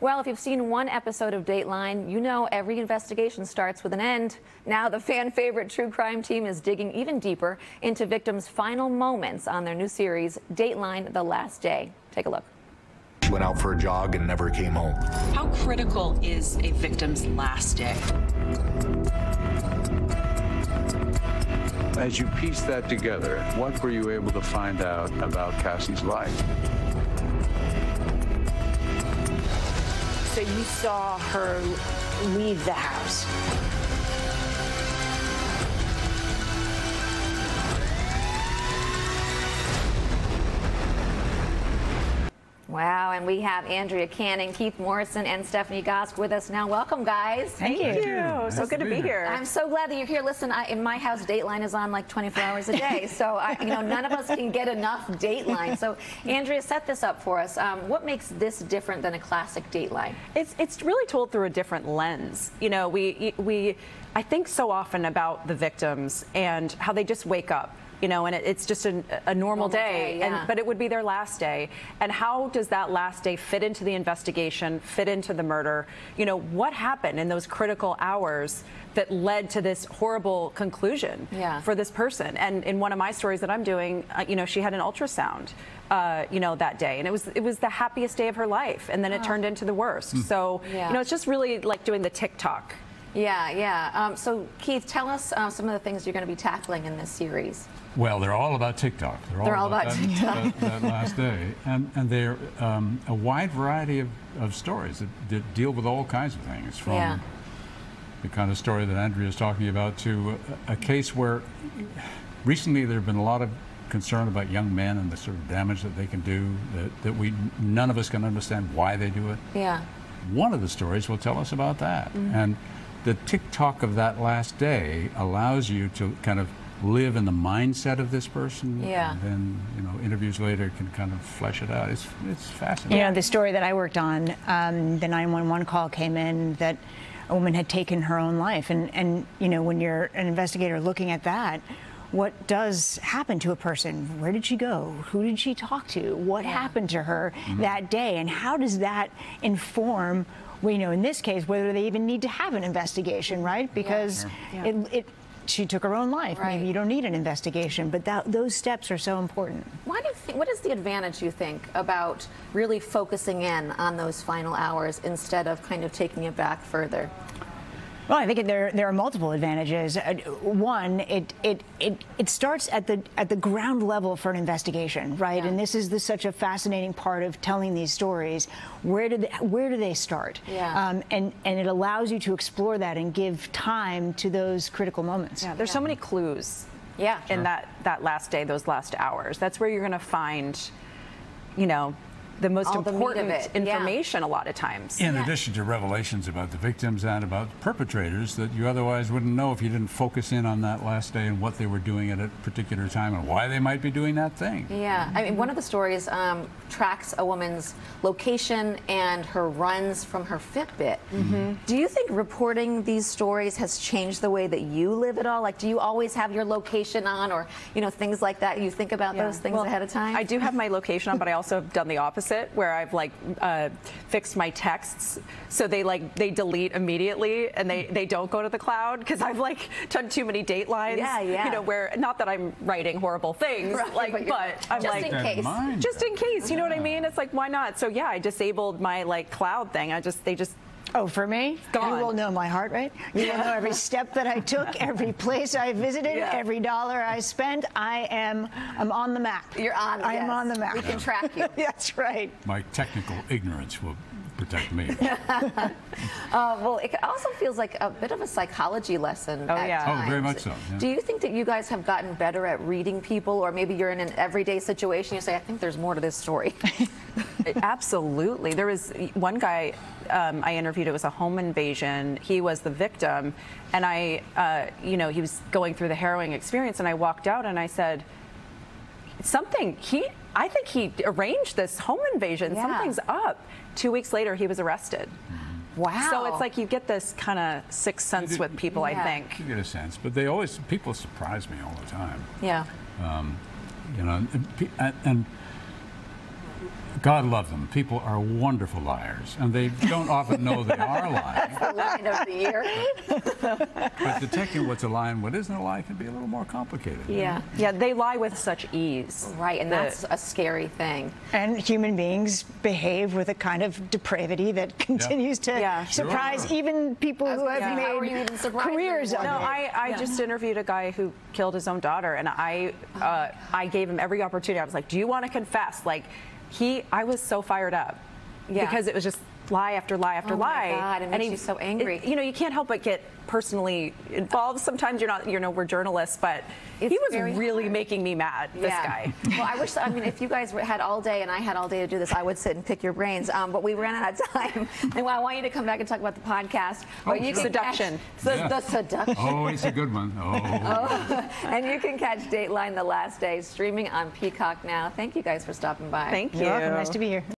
Well, if you've seen one episode of Dateline, you know every investigation starts with an end. Now, the fan favorite true crime team is digging even deeper into victims' final moments on their new series, Dateline The Last Day. Take a look. She went out for a jog and never came home. How critical is a victim's last day? As you piece that together, what were you able to find out about Cassie's life? So you saw her leave the house. And we have Andrea Canning, Keith Morrison, and Stephanie Gosk with us now. Welcome, guys. Thank, Thank you. you. So good to be here. I'm so glad that you're here. Listen, I, in my house, Dateline is on like 24 hours a day, so I, you know none of us can get enough Dateline. So, Andrea, set this up for us. Um, what makes this different than a classic Dateline? It's it's really told through a different lens. You know, we we I think so often about the victims and how they just wake up you know, and it, it's just a, a normal, normal, day, day yeah. and, but it would be their last day. And how does that last day fit into the investigation, fit into the murder? You know, what happened in those critical hours that led to this horrible conclusion yeah. for this person? And in one of my stories that I'm doing, uh, you know, she had an ultrasound. Uh, you know that day, and it was it was the happiest day of her life, and then it oh. turned into the worst. Mm. So yeah. you know, it's just really like doing the tick-tock yeah, yeah. Um, so, Keith, tell us uh, some of the things you're going to be tackling in this series. Well, they're all about tick-tock. They're all, they're all about, about, tick-tock. That, that, last day. And, and they're um, a wide variety of, of stories that, that, deal with all kinds of things, from yeah. the kind of story that Andrea is talking about to a, a case where recently there have been a lot of concern about young men and the sort of damage that they can do that, that we none of us can understand why they do it. Yeah. One of the stories will tell us about that. Mm -hmm. And the tick-tock of that last day allows you to kind of live in the mindset of this person. Yeah. And then, you know, interviews later can kind of flesh it out. It's, it's fascinating. You know, the story that I worked on, um, the 911 call came in that a woman had taken her own life. And, and, you know, when you're an investigator looking at that, what does happen to a person? Where did she go? Who did she talk to? What yeah. happened to her mm -hmm. that day? And how does that inform we know in this case whether they even need to have an investigation, right? Because. Yeah. It, it, she took her own life. Right. Maybe you don't need an investigation, but that, those steps are so important. Why do you think, what is the advantage you think about really focusing in on those final hours instead of kind of taking it back further? Well, I think there there are multiple advantages. Uh, one, it it it it starts at the at the ground level for an investigation, right? Yeah. And this is the, such a fascinating part of telling these stories. Where do they, where do they start? Yeah. Um, and and it allows you to explore that and give time to those critical moments. Yeah. There's yeah. so many clues. Yeah. In sure. that that last day, those last hours. That's where you're going to find, you know, the most All important the information yeah. a lot of times. In yeah. addition to revelations about the victims and about perpetrators that you otherwise wouldn't know if you didn't focus in on that last day and what they were doing at a particular time and why they might be doing that thing. Yeah, I mean, one of the stories um, tracks a woman's location and her runs from her Fitbit. Mm -hmm. Do you think reporting these stories has changed the way that you live at all? Like, do you always have your location on or, you know, things like that? You think about yeah. those things well, ahead of time? I do have my location on, but I also have done the opposite opposite, where I've like uh, fixed my texts so they like they delete immediately and they they don't go to the cloud because I've like done too many datelines. Yeah, yeah. You know where not that I'm writing horrible things, right, like, but, but I'm just like in case, just in case. You know what I mean? It's like why not? So yeah, I disabled my like cloud thing. I just they just Oh, for me? Gone. You will know my heart rate. You yeah. will know every step that I took, every place I visited, yeah. every dollar I spent. I am I'm on the map. You're on. I yes. am on the map. We can track you. That's right. My technical ignorance will protect me. uh, well, it also feels like a bit of a psychology lesson. Oh, yeah. Times. Oh, very much so. Yeah. Do you think that you guys have gotten better at reading people, or maybe you're in an everyday situation, you say, I think there's more to this story? Absolutely. There was one guy um, I interviewed, it was a home invasion. He was the victim, and I, uh, you know, he was going through the harrowing experience, and I walked out and I said, something, he, I think he arranged this home invasion. Yeah. Something's up. Two weeks later, he was arrested. Wow. So it's like you get this kind of sixth sense with people, yeah. I think. You get a sense, but they always, people surprise me all the time. Yeah. Um, you know, and, and, God love them. People are wonderful liars, and they don't often know they are lying. The line of the year. But detecting what's a lie and what isn't a lie can be a little more complicated. Yeah. Yeah, they lie with such ease. Right, and The- that's a scary thing. And human beings behave with a kind of depravity that continues to Yeah. surprise Sure. even people I was who gonna have say, how are made you even surprised careers of? No, it. I, I just interviewed a guy who killed his own daughter, and I uh, I gave him every opportunity. I was like, "Do you want to confess?" Like, he, I was so fired up Yeah. because it was just lie after lie after Oh my lie. God, it makes you so angry. it- you know, you can't help but get personally involved. Sometimes you're not. You know, we're journalists, but It's he was really hard. making me mad. This guy. Well, I wish. I mean, if you guys had all day and I had all day to do this, I would sit and pick your brains. Um, but we ran out of time, and I want you to come back and talk about the podcast. But you can Seduction. Catch, the, Yeah. the seduction. Oh, it's a good one. Oh. and you can catch Dateline the last day streaming on Peacock now. Thank you guys for stopping by. Thank you. You're welcome. Nice to be here.